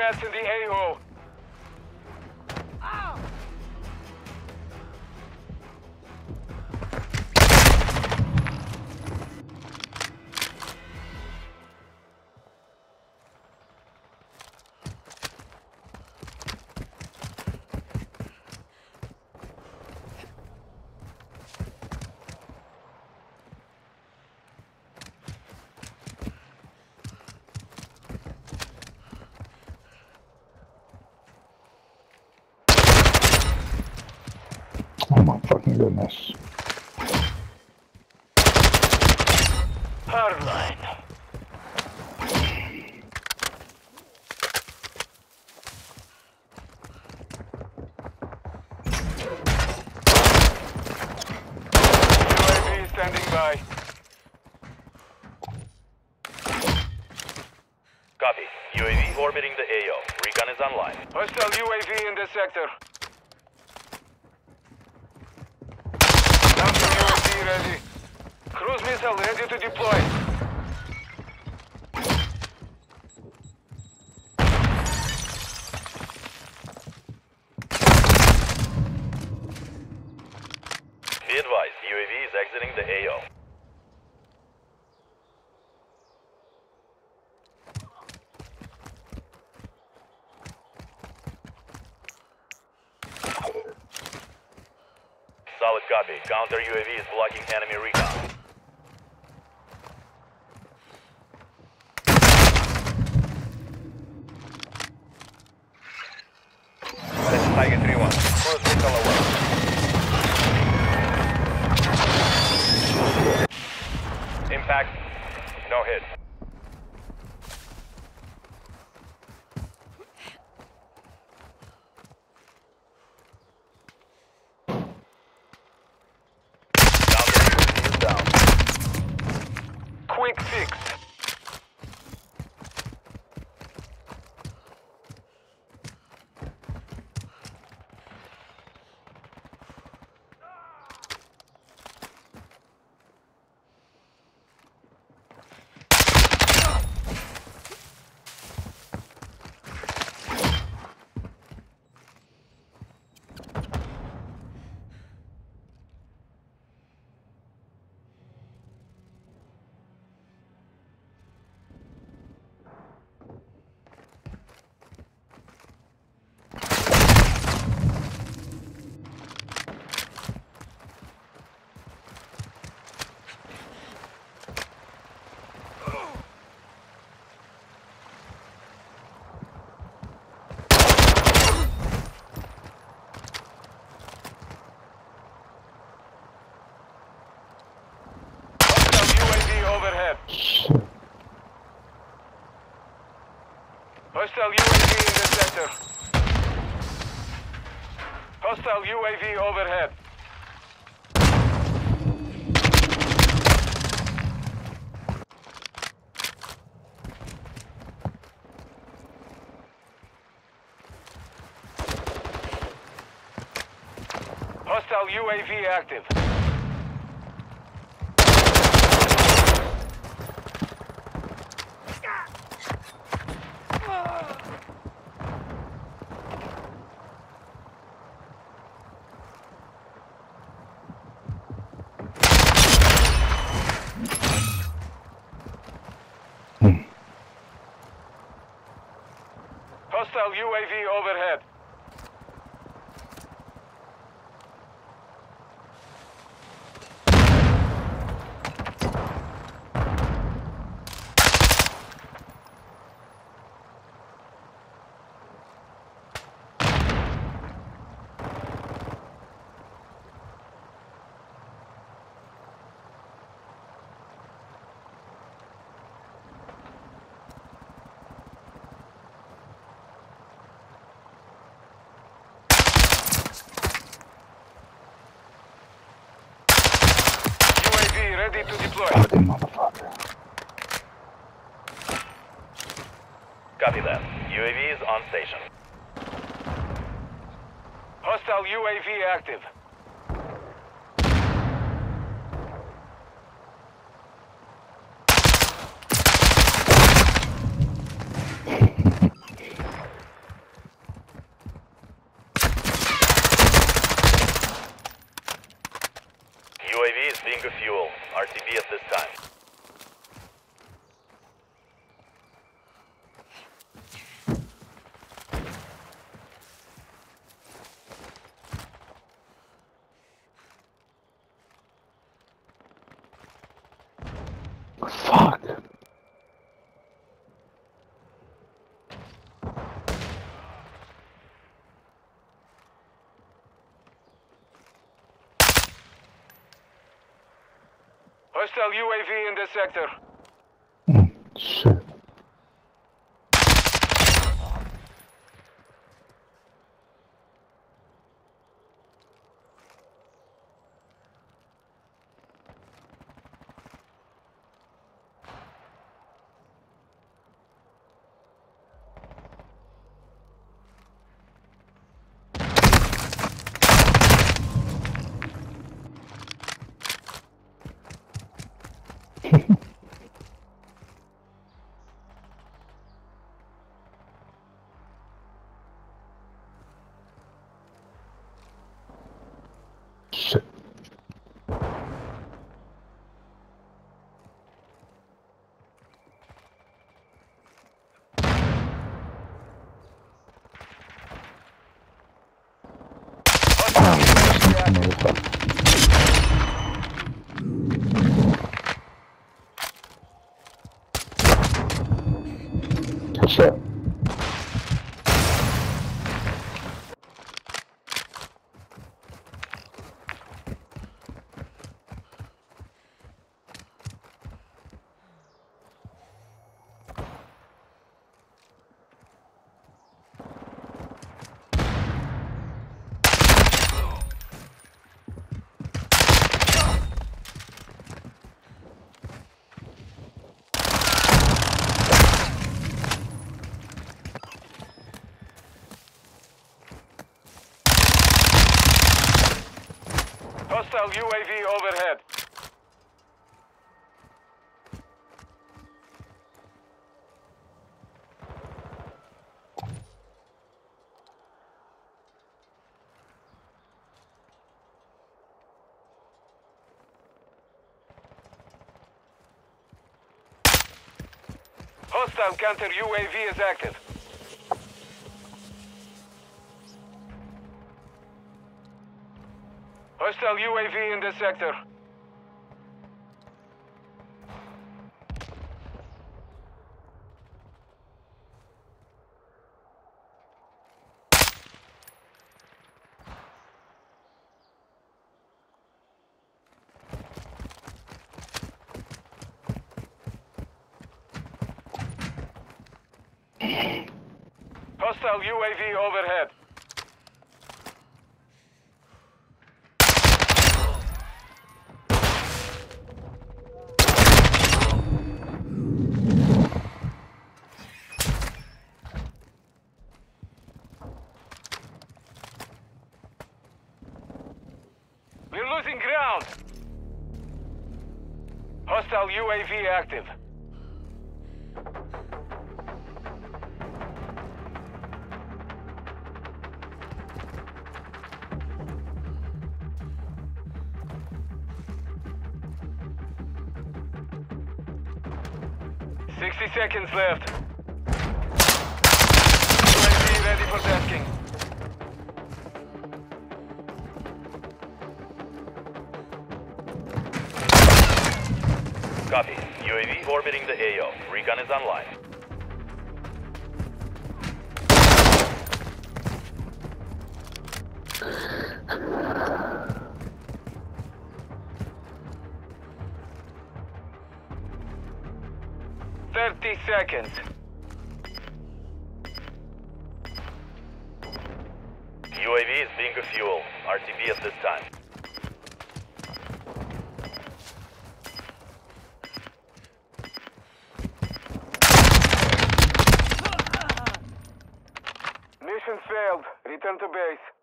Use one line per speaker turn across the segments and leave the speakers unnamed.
threats in the AO.
Oh my fucking goodness.
Hardline. UAV standing by.
Copy. UAV orbiting the AO. Recon is online.
Hostile UAV in this sector. Counter UAV ready. Cruise missile ready to deploy.
Be advised, UAV is exiting the AO. Solid copy. Counter UAV is blocking enemy recon. UAV
active. Hostile UAV overhead. UAV ready to deploy.
Fucking motherfucker.
Copy that. UAV is on station.
Hostile UAV active.
bingo fuel. RTB at this time.
Fuck.
Hostile UAV in this sector.
Mm, shit. Shit. Motherfucker. What's
Hostile UAV overhead. Hostile counter UAV is active. Hostile UAV in this sector. Hostile UAV overhead. Hostile UAV active. Sixty seconds left. UAV
the AO. Recon is online.
Thirty seconds.
UAV is bingo fuel. RTB at this time.
Mission failed. Return to base.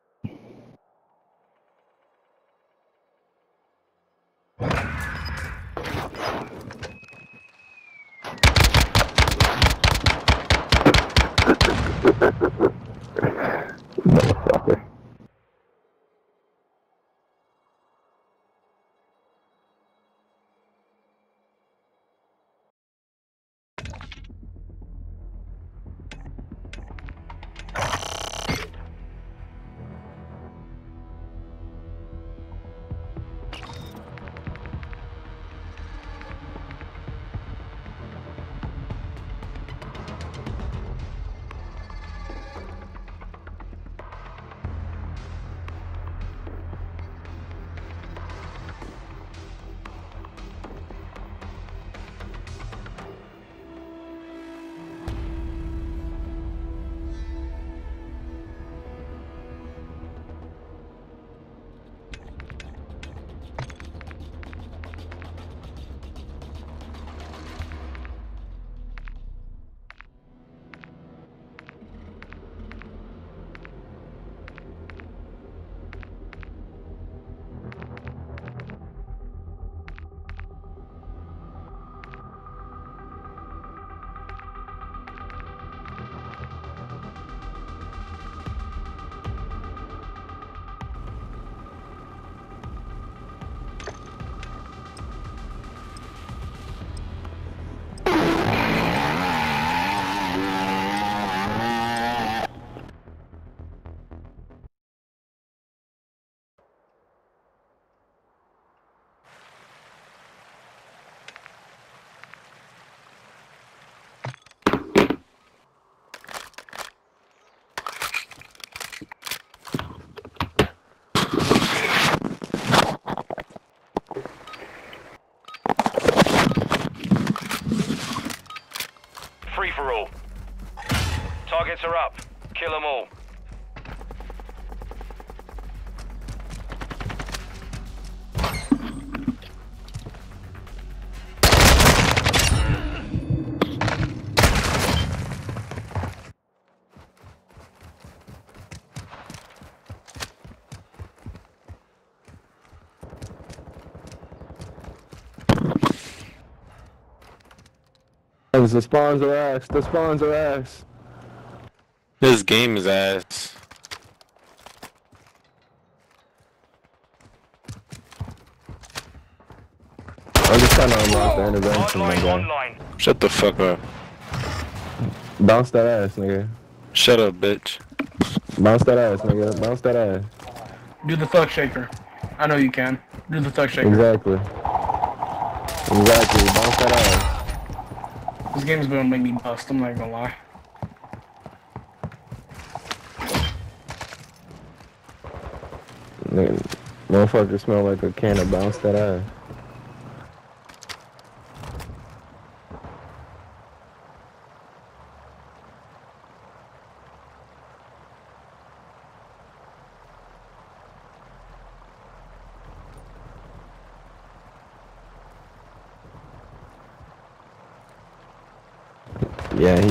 For all. Targets are up. Kill them all.
The spawns are ass. The spawns are ass.
This game is ass.
I'm just trying to unlock the intervention, my
Hardline
guy.
Shut the fuck up.
Bounce that ass, nigga.
Shut up, bitch.
Bounce that ass, nigga. Bounce that ass.
Do the thug shaker. I know you can. Do the thug shaker.
Exactly. Exactly. Bounce that ass.
This game's gonna make me bust. I'm not gonna lie.
Motherfucker smell like a can of bounce that ass.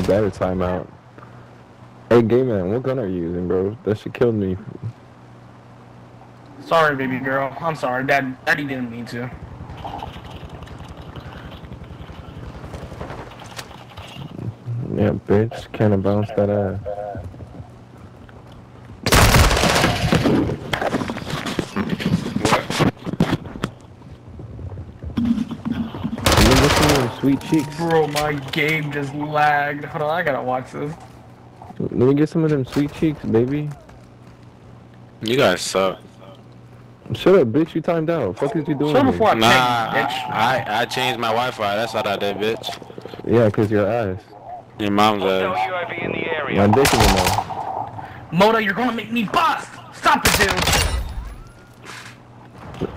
Better time out. Hey, gay man, what gun are you using, bro? That shit killed me.
Sorry, baby girl. I'm sorry. Dad, Daddy didn't mean to.
Yeah, bitch, can of bounce that ass. Let me see them sweet cheeks.
Bro, my game just lagged. Hold on, I gotta watch this.
Let me get some of them sweet cheeks, baby.
You guys suck.
Shut up, bitch. You timed out. What the Fuck is you doing?
Shut
here?
before I
Nah,
bitch.
I, I, I changed my Wi-Fi. That's what I did, bitch.
Yeah, cause your ass.
Your mom's
Hostile
ass.
UAV in the
My
area.
dick in your mouth.
Moda, you're gonna make me bust! Stop it, dude!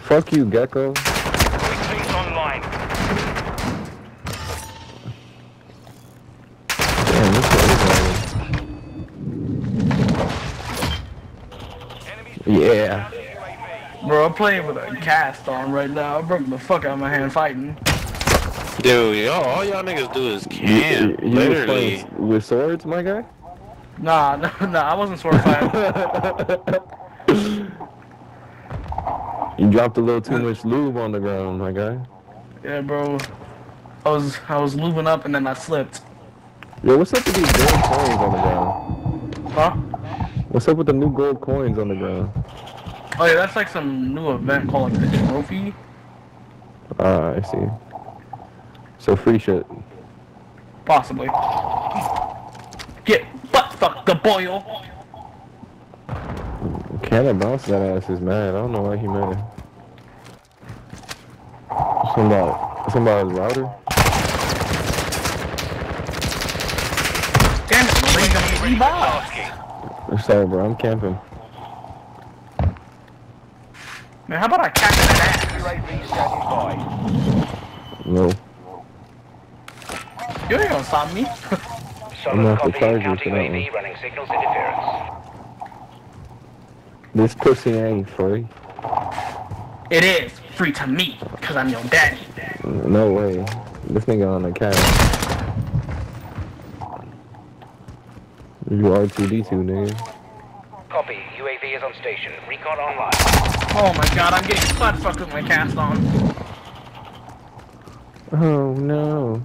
Fuck you, Gecko.
Quick links online.
Damn, this shit is lagging.
Enemies
Yeah.
Bro, I'm playing with a cast on right now. I broke the fuck out of my hand fighting.
Dude, yo, all y'all niggas do is camp.
You- you was
Literally.
playing with swords, my guy?
Nah, no, nah, I wasn't sword fighting.
You dropped a little too much lube on the ground, my guy.
yeah, bro. I was I was lubing up and then I slipped.
Yo, what's up with these gold coins on the ground?
Huh?
What's up with the new gold coins on the ground?
Oh yeah, that's like some new event called like the trophy.
Ah, I see. So free shit.
Possibly. Get butt fucked the boil.
Canada bounce that ass is mad. I don't know why he mad. Somebody, somebody's louder.
Damn it, Marine gonna get me by.
Starsky.
Sorry, bro. I'm camping.
Man, how about I catch that ass?
UAV standing by.
No.
You ain't gonna stop me.
I'm off the charger
Counter
for that one.
running signals interference.
This pussy ain't free.
it is free to me, cause I'm your daddy.
No way. This nigga on the cat. You R2D2, nigga.
Copy. UAV is on station. Recon online.
Oh my god, I'm getting butt fucked with my cast on.
Oh no.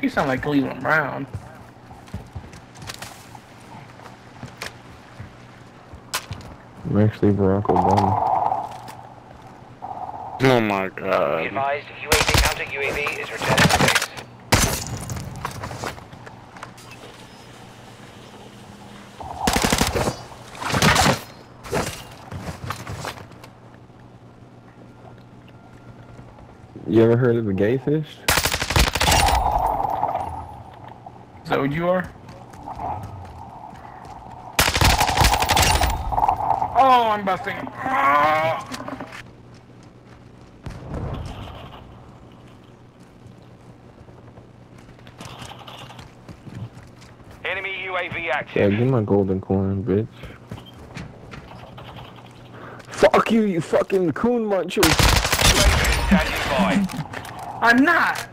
You sound like Cleveland Brown.
I'm actually Barack Obama.
Oh my
Be
god.
advised, UAV counter UAV is returning
You ever heard of a gay fish?
Is that what you are? Oh, I'm busting. Ah!
Enemy
UAV
active.
Yeah, give my golden coin, bitch. Fuck you, you fucking coon muncher.
UAV standing by.
I'm not.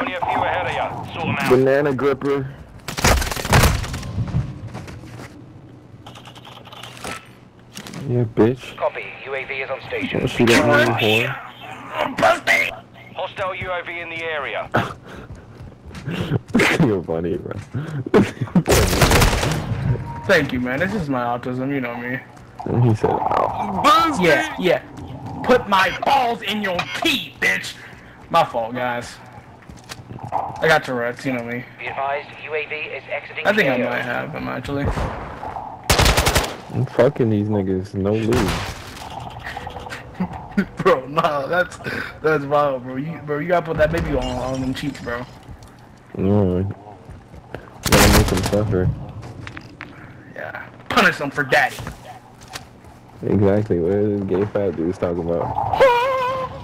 Only a few ahead of you. Sort them out.
Banana gripper. Yeah, bitch.
Copy. UAV is on station.
What she got money for?
Hostile UAV in the area.
You're funny, bro.
Thank you, man. This is my autism. You know me.
and he said, Ow.
Yeah, yeah. Put my balls in your teeth, bitch. My fault, guys. I got Tourette's. You know me.
Be advised, UAV is exiting
I think I might have them actually.
I'm fucking these niggas, no lose.
bro, nah, that's that's wild, bro. You, bro, you gotta put that baby on on them cheeks, bro.
No. Gotta make them suffer.
Yeah. Punish them for daddy.
Exactly, What is this gay fat dude's talking about?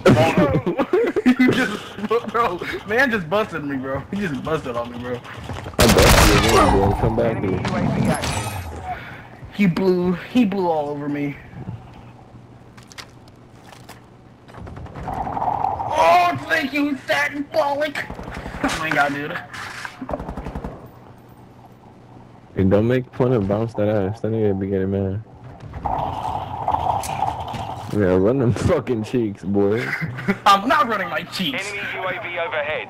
you just, bro, man just busted me, bro. He just busted on me, bro.
I bet you bro. Come back, dude.
He blew, he blew all over me. Oh, thank you, fat and bollock. Oh my god, dude.
Hey, don't make fun of bounce that ass. That nigga be getting mad. Yeah, run them fucking cheeks, boy.
I'm not running my cheeks.
Enemy UAV overhead.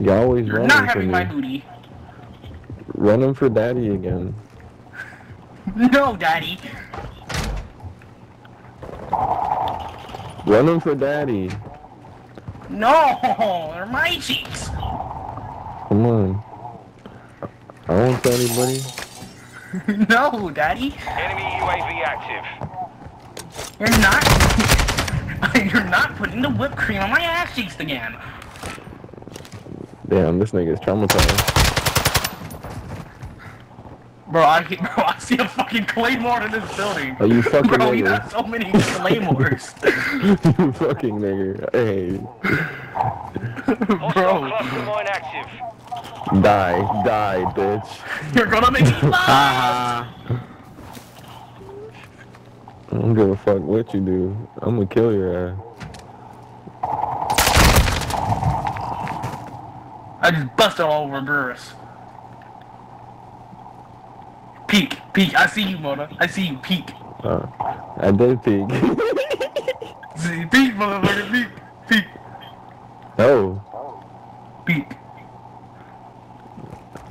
You always
You're
run
not
them for
having my
me.
booty.
Run them for daddy again.
No, daddy.
Run them for daddy.
No, they're my cheeks.
Come on. I won't tell anybody.
no, daddy.
Enemy UAV active.
You're not. You're not putting the whipped cream on my ass cheeks again.
Damn, this nigga is traumatized.
Bro, I bro, I see a fucking claymore in this building.
Are you fucking
Bro, you
niggas?
have so many claymores.
you fucking nigga. Hey,
Hostile
Bro,
cluster mine active.
die, die, bitch.
you're gonna make me laugh.
I don't give a fuck what you do. I'm gonna kill your ass.
I just busted all over Burris. Peek, peek. I see you, Mona. I see you. Peek.
Uh, I did peek.
See, peek, motherfucker. Peek, peek,
oh,
peek.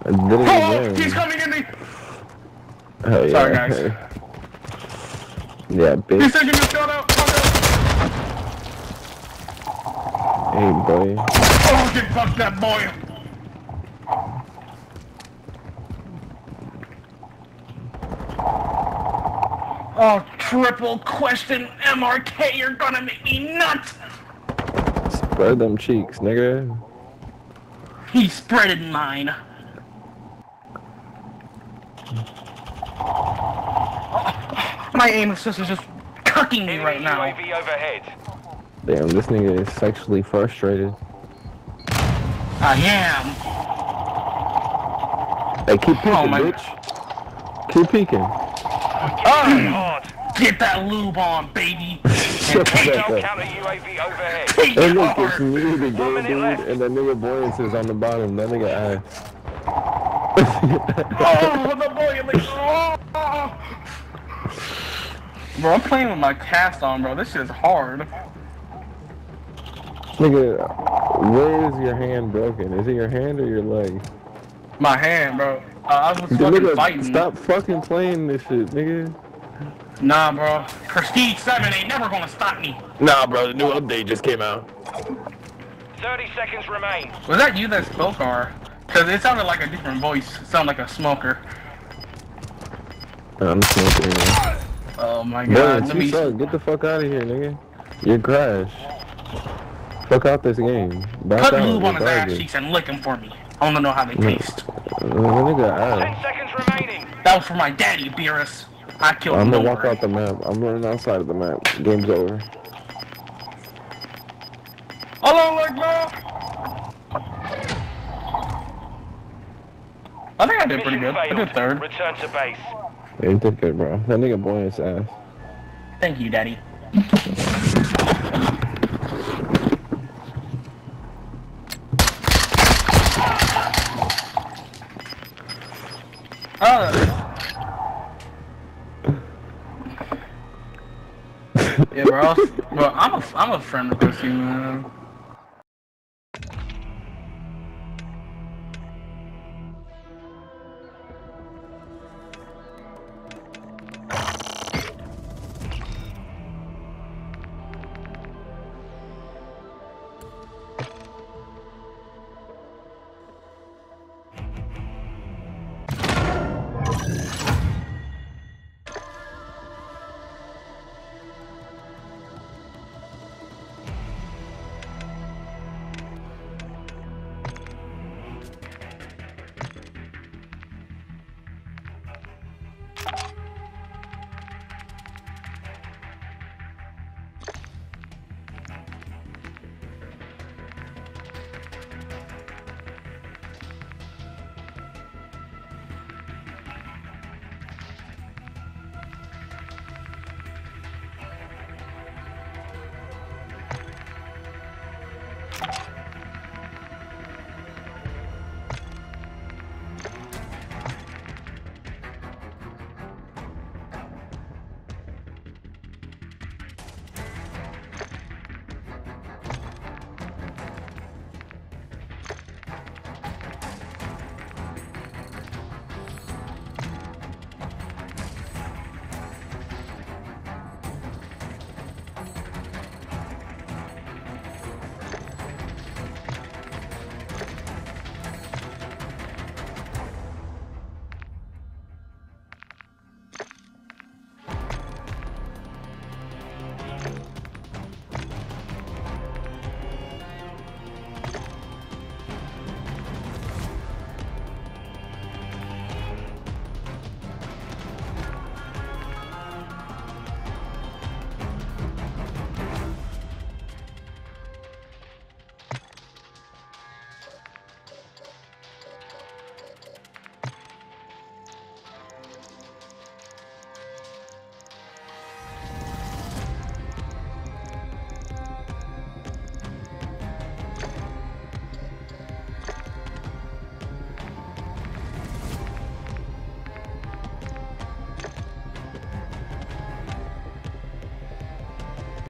I did it
Oh,
again.
he's coming in me.
Oh, yeah.
Sorry, guys.
Yeah, bitch.
He's taking the shot out. Out.
Hey, boy.
Oh, get fucked that boy. Oh, triple question MRK, you're gonna make me nuts!
Spread them cheeks, nigga.
He spreaded mine. My aim assist is just cooking me
Enemy
right now.
UAV overhead.
Damn, this nigga is sexually frustrated.
I am.
Hey, keep peeking,
Oh, my-
bitch. Keep peeking.
Oh, hard.
Get that lube on, baby.
Shut the
Hostile
fuck up.
counter UAV overhead.
Take
Hey,
it
look, it's
hard.
me, the
One
gay dude,
left.
and that nigga Boyance is on the bottom. That nigga ass.
Oh, the boy, like, oh. Bro, I'm playing with my cast on, bro. This shit is hard.
Nigga, where is your hand broken? Is it your hand or your leg?
My hand, bro. Uh, I was
Dude,
fucking
nigga,
fighting.
stop fucking playing this shit, nigga.
Nah, bro. Prestige 7 ain't never gonna stop me.
Nah, bro, the new update just came out.
30 seconds remain.
Was that you that spoke, or? Cause it sounded like a different voice. It sounded like a smoker.
I'm smoking. Man.
Oh my god. Let
you suck. Get the fuck out of here, nigga. You're trash. Fuck out this game. Back
Put
out.
lube
You're
on his ass cheeks and lick him for me. I wanna know how they
Mm.
taste.
Uh, nigga, ass.
10 seconds remaining.
That was for my daddy, Beerus. I killed
I'm
him.
gonna
don't
walk out the map. I'm running outside of the map. Game's over.
Hello, like. I think I did pretty good. I did third.
Return to base.
Yeah, you did good, bro. That nigga boy his ass.
Thank you, Daddy. Uh. yeah, bro. Bro, I'm a I'm a friend with this man.